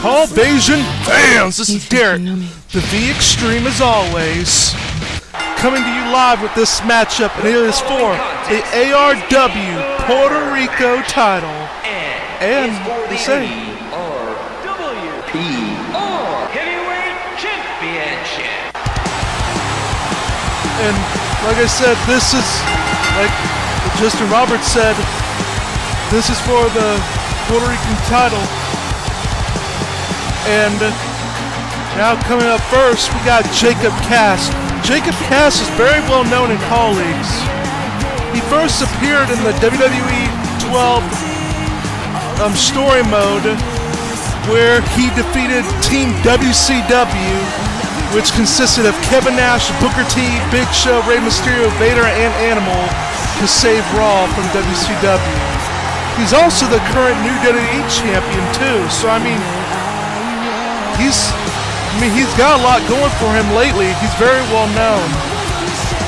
CAWVasion fans, this is Derek, the V Extreme as always, coming to you live with this matchup, and it is for the ARW Puerto Rico title. And the same. PR Heavyweight Championship. And like I said, this is, like Justin Roberts said, this is for the Puerto Rican title. And now coming up first, we got Jacob Cass. Jacob Cass is very well known in CAW leagues. He first appeared in the WWE 12 um, story mode where he defeated Team WCW, which consisted of Kevin Nash, Booker T, Big Show, Rey Mysterio, Vader, and Animal to save Raw from WCW. He's also the current New WWE champion too, so I mean, he's, I mean, he's got a lot going for him lately. He's very well known,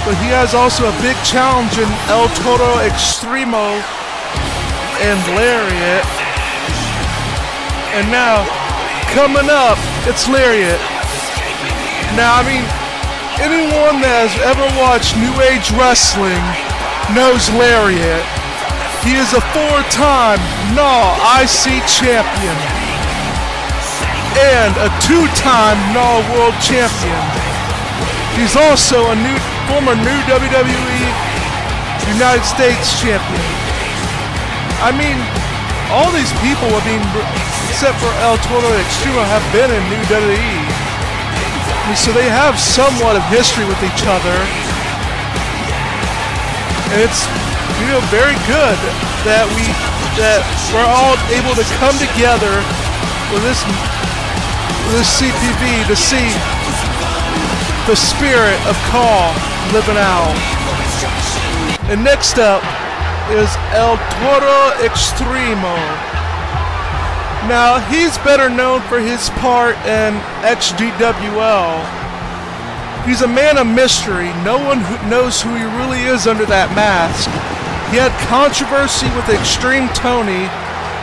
but he has also a big challenge in El Toro Extremo and Larry It. And now, coming up, it's Larry It. Now, I mean, anyone that has ever watched New Age Wrestling knows Larry It. He is a four-time NAW IC champion and a two-time NAW World Champion. He's also a new former new WWE United States champion. I mean, all these people, I mean, except for El Toro Extremo, have been in New WWE. So they have somewhat of history with each other. And it's, you know, very good that we, that we're all able to come together with this, with this CPV to see the spirit of CAW living out. And next up is El Toro Extremo. Now, he's better known for his part in XGWL. He's a man of mystery. No one who knows who he really is under that mask. He had controversy with XtremeTony,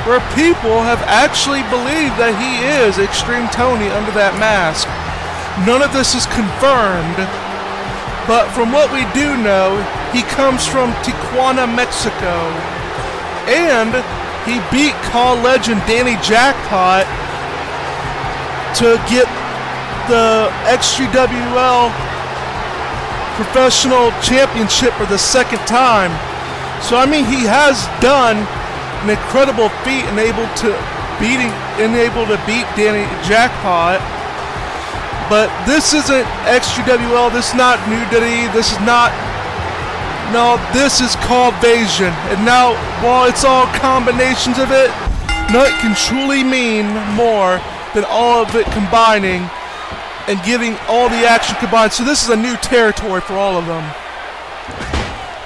where people have actually believed that he is XtremeTony under that mask. None of this is confirmed, but from what we do know, he comes from Tijuana, Mexico. And he beat CAW legend Danny Jackpot to get the XGWL Professional Championship for the second time. So I mean he has done an incredible feat and able to beating and able to beat Danny Jackpot. But this isn't XGWL, this is not New WWE, this is not no, this is CAWVasion. And now, while it's all combinations of it, none can truly mean more than all of it combining and giving all the action combined. So this is a new territory for all of them.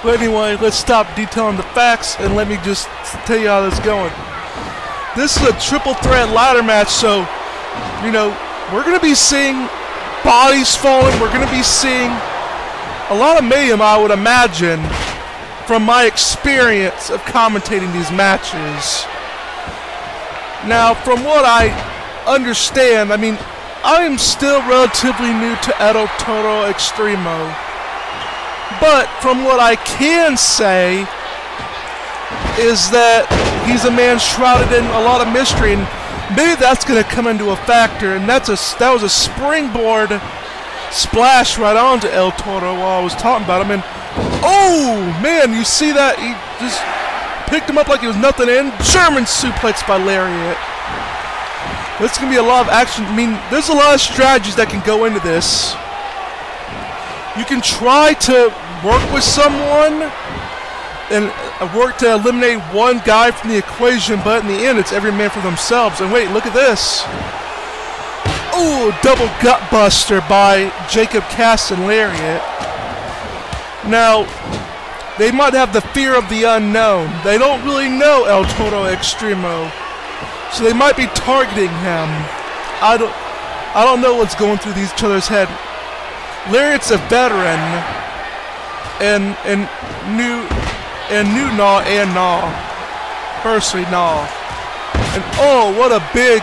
But anyway, let's stop detailing the facts and let me just tell you how this is going. This is a triple threat ladder match, so, you know, we're going to be seeing bodies falling. We're going to be seeing a lot of mayhem, I would imagine, from my experience of commentating these matches. Now, from what I understand, I mean, I am still relatively new to El Toro Extremo. But from what I can say is that he's a man shrouded in a lot of mystery, and maybe that's going to come into a factor. And that's a that was a springboard splash right onto El Toro while I was talking about him. And oh man, you see that? He just picked him up like he was nothing in. German suplex by Larry It. This gonna be a lot of action. I mean, there's a lot of strategies that can go into this. You can try to work with someone and uh, work to eliminate one guy from the equation, but in the end, it's every man for themselves. And wait, look at this. Ooh, double gut buster by Jacob Cass and Larry It. Now, they might have the fear of the unknown. They don't really know El Toro Extremo. So they might be targeting him. I don't I don't know what's going through these each other's head. Larry It's a veteran and and new and new Naw and Naw. Firstly Naw. And oh, what a big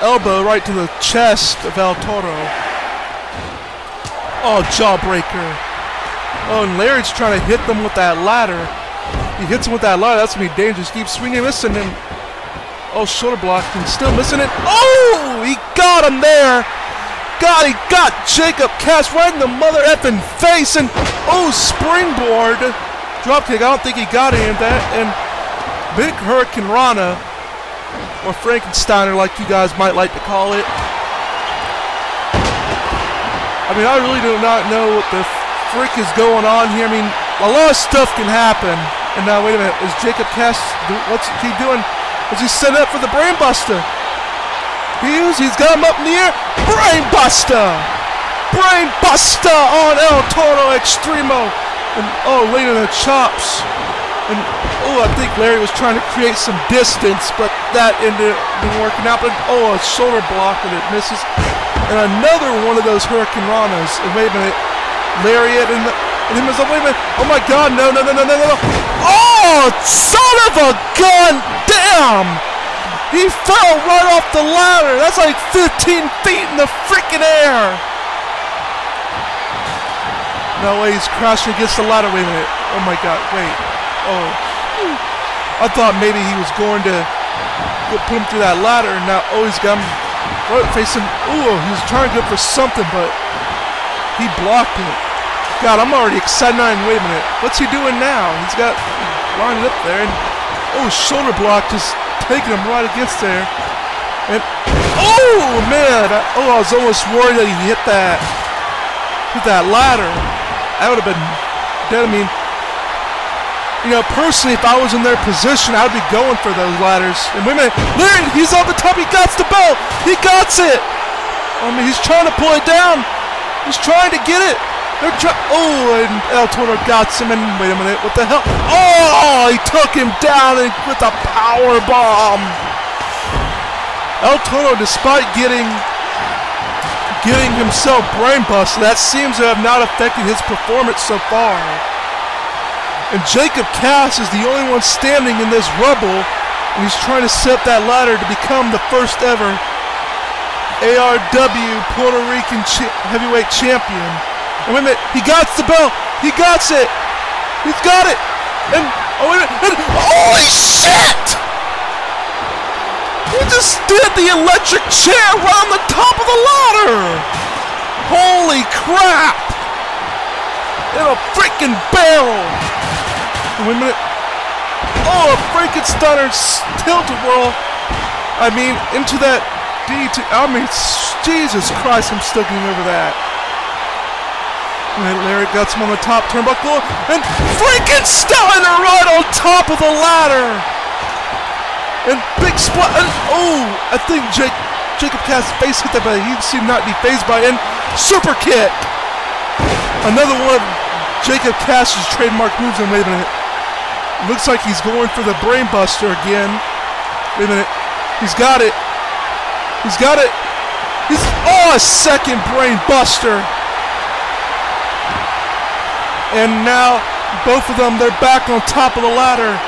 elbow right to the chest of El Toro. Oh, jawbreaker. Oh, and Larry's trying to hit them with that ladder. He hits him with that ladder. That's to be dangerous. Keep swinging, missing him. Oh, shoulder block and still missing it. Oh, he got him there. God, he got Jacob Cass right in the mother effing face. And oh, springboard. Dropkick. I don't think he got any of that. And Big Hurricanrana, or Frankensteiner, like you guys might like to call it. I mean, I really do not know what the frick is going on here. I mean, a lot of stuff can happen. And now, wait a minute. Is Jacob Cass, what's he doing? Is he setting up for the Brainbuster? Hughes, he's got him up in the air. Brainbuster! Brainbuster on El Toro Extremo. And oh, laying the chops. And oh, I think Larry was trying to create some distance, but that ended up working out. But oh, a shoulder block and it misses. And another one of those Hurricanranas. And wait a minute. Larry It and, and him is like, wait a minute. Oh my god, no, no, no, no, no, no. Oh, son of a gun! Damn! He fell right off the ladder. That's like 15 feet in the freaking air. No way, he's crashing against the ladder. Wait a minute. Oh my god, wait. Oh. I thought maybe he was going to put him through that ladder, and now, oh, he's got him right facing. Ooh, he was trying to go for something, but he blocked it. God, I'm already excited. Now, wait a minute. What's he doing now? He's got lined up there, and oh, shoulder block just taking him right against there. And oh man, I, oh I was almost worried that he hit that hit that ladder. That would have been dead. I mean, you know, personally, if I was in their position, I'd be going for those ladders. And wait a minute, Larry, he's on the top. He got the belt. He got it. I mean, he's trying to pull it down. He's trying to get it. They're trying. Oh, and El Toro got him. And wait a minute, what the hell? Oh, he took him down with a power bomb. El Toro, despite getting getting himself brain busted, that seems to have not affected his performance so far. And Jacob Cass is the only one standing in this rubble, and he's trying to set that ladder to become the first ever ARW Puerto Rican heavyweight champion. And wait a minute, he got the belt. He got it. He's got it. And oh wait a minute. And, holy shit! He just did the electric chair on the top of the ladder. Holy crap! In a freaking barrel. Wait a minute. Oh, a Frankensteiner tilt-a-whirl. I mean, into that DT. I mean, Jesus Christ, I'm still getting over that. And Larry guts him on the top turnbuckle, and Frankensteiner right on top of the ladder. And big spot, and oh, I think Jake, Jacob Cass face hit that, but he seemed not to be fazed by it. And super kick. Another one of Jacob Cass's trademark moves. And wait a minute, looks like he's going for the brainbuster again. Wait a minute, he's got it. He's got it. He's oh, a second brain buster. And now both of them, they're back on top of the ladder.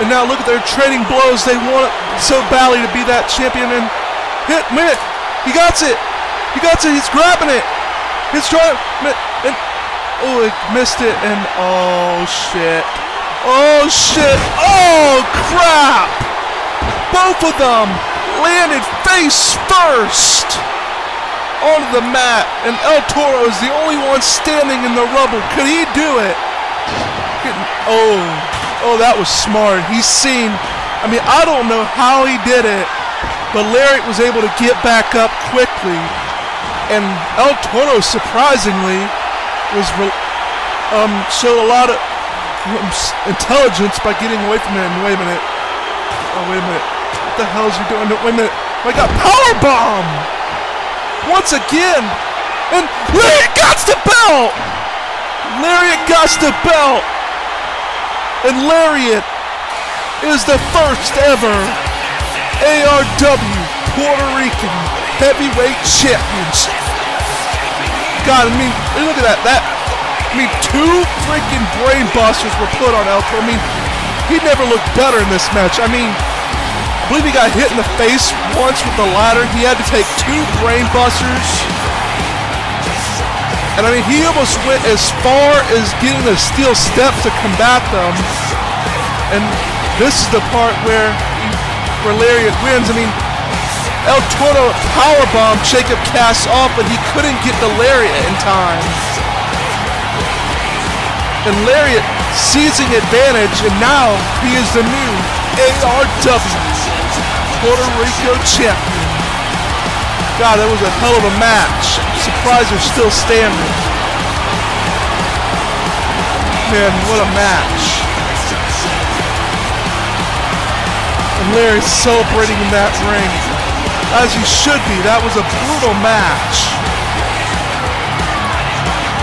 And now look at their trading blows. They want so badly to be that champion. And hit, minute, he got it. He got it. He's grabbing it. He's trying. And, oh, he missed it. And oh shit. Oh shit. Oh crap. Both of them landed face first onto the mat, and El Toro is the only one standing in the rubble. Could he do it? Oh, oh, that was smart. He's seen. I mean, I don't know how he did it, but Larry was able to get back up quickly, and El Toro surprisingly was um showed a lot of um, intelligence by getting away from him. Wait a minute. Oh, wait a minute. What the hell is he doing? Wait a minute. Oh my God, power bomb! once again. And Larry It got the belt! Larry It got the belt! And Larry It is the first ever ARW Puerto Rican heavyweight championship. God, I mean, look at that. That I mean, two freaking brain busters were put on El Toro. I mean, he never looked better in this match. I mean, I believe he got hit in the face once with the ladder. He had to take two brain busters. And I mean, he almost went as far as getting the steel steps to combat them. And this is the part where, where Larry It wins. I mean, El Toro powerbomb Jacob Cass off, but he couldn't get the Lariat in time. And Larry It seizing advantage, and now he is the new ARW Puerto Rico champion. God, that was a hell of a match. Surprised they're still standing. Man, what a match. And Larry's celebrating in that ring. As he should be. That was a brutal match.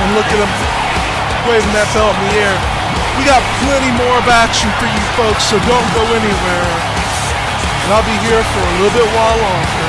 And look at him waving that belt in the air. We got plenty more of action for you folks, so don't go anywhere. And I'll be here for a little bit while longer.